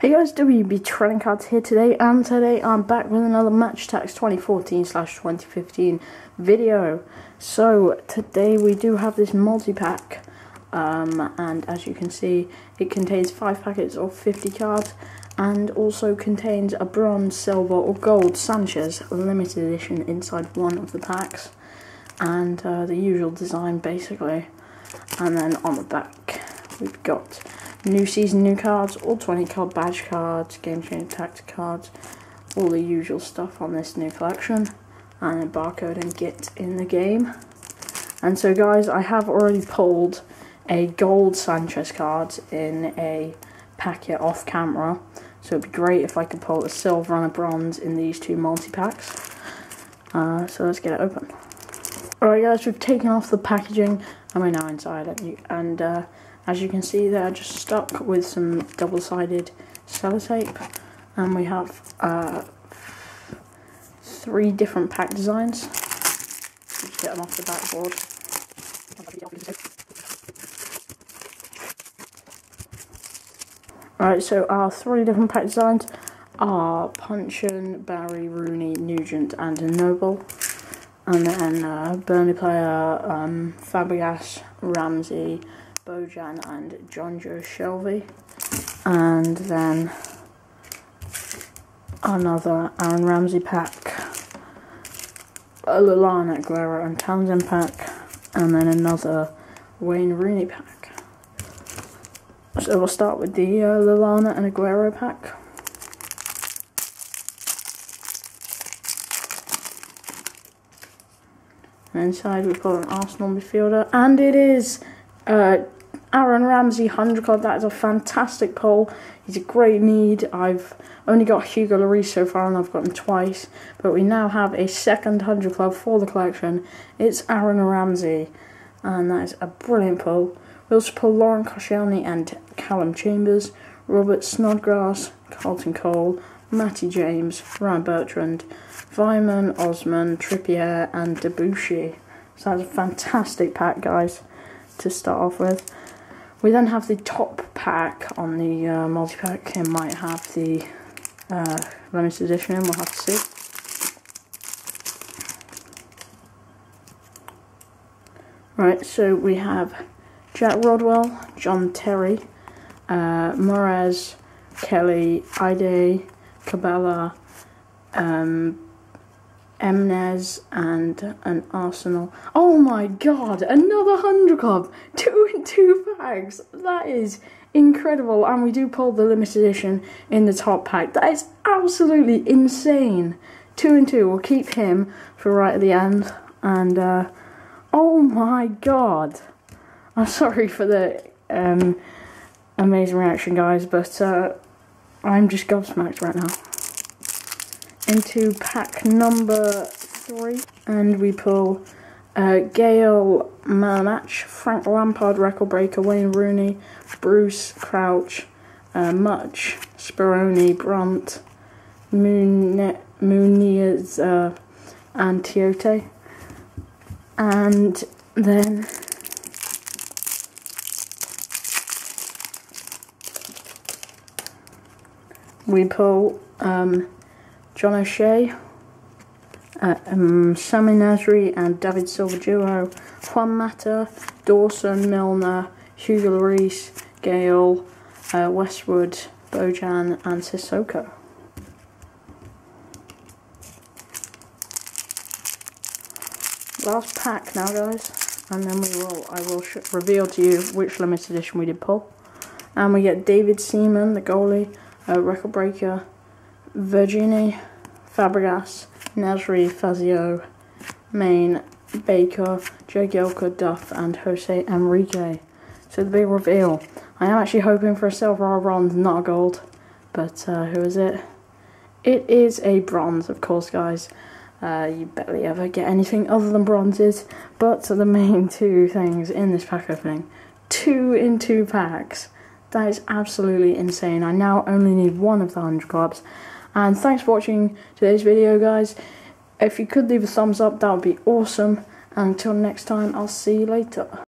Hey guys, WB Trading Cards here today, and today I'm back with another Match Attax 2014 2015 video. So, today we do have this multi-pack, um, and as you can see, it contains 5 packets of 50 cards, and also contains a bronze, silver, or gold Sanchez limited edition inside one of the packs, and uh, the usual design basically. And then on the back, we've got New season, new cards, all 20 card badge cards, game changer tactic cards, all the usual stuff on this new collection, and a barcode and git in the game. And so guys, I have already pulled a gold Sanchez card in a packet off camera, so it'd be great if I could pull a silver and a bronze in these two multi-packs. Uh, so let's get it open. Alright guys, we've taken off the packaging, and we're now inside and uh, as you can see they're just stuck with some double-sided sellotape and we have uh, three different pack designs. Just get them off the backboard. Alright, so our three different pack designs are Puncheon, Barry, Rooney, Nugent and Noble. And then uh, Burnley player um, Fabregas, Ramsey, Bojan and Jonjo Shelvey. And then another Aaron Ramsey pack, a Lallana, Aguero and Townsend pack, and then another Wayne Rooney pack. So we'll start with the uh, and Aguero pack. And inside we've got an Arsenal midfielder, and it is uh, Aaron Ramsey, 100 card, that is a fantastic pull. He's a great need. I've only got Hugo Lloris so far and I've got him twice. But we now have a second 100 club for the collection. It's Aaron Ramsey. And that is a brilliant pull. We also pull Laurent Koscielny and Calum Chambers, Robert Snodgrass, Carlton Cole, Matty James, Ryan Bertrand, Vyman, Osman, Trippier, and Debuchy. So that's a fantastic pack, guys, to start off with. We then have the top pack on the uh, multi-pack. It might have the uh, limited edition we'll have to see. Right, so we have Jack Rodwell, John Terry, uh, Moraz, Kelly, Ide, Cabella, um, Emnes and an Arsenal. Oh my god, another 100 club! Two two packs! That is incredible. And we do pull the limited edition in the top pack. That is absolutely insane. Two and two. We'll keep him for right at the end. And, uh, oh my god. I'm sorry for the um, amazing reaction, guys, but uh, I'm just gobsmacked right now into pack number three, and we pull uh, Gayle Mernach, Frank Lampard, record breaker, Wayne Rooney, Bruce Crouch, uh, Mutch, Speroni, Brunt, Muniz, uh, and Tiote. And then we pull um, John O'Shea, um, Sammy Nasri and David Silva duo, Juan Mata, Dawson, Milner, Hugo Lloris, Gayle, uh, Westwood, Bojan and Sissoko. Last pack now guys, and then we will I will reveal to you which limited edition we did pull. And we get David Seaman, the goalie, uh, record breaker, Vergini, Fabregas, Nasri, Fazio, Main, Baker, Jagielka, Duff, and Jose Enrique. So the big reveal. I am actually hoping for a silver or a bronze, not a gold. But uh, who is it? It is a bronze, of course, guys. Uh, you barely ever get anything other than bronzes. But the main two things in this pack opening, two in two packs. That is absolutely insane. I now only need one of the 100 clubs. And thanks for watching today's video, guys. If you could leave a thumbs up, that would be awesome. And until next time, I'll see you later.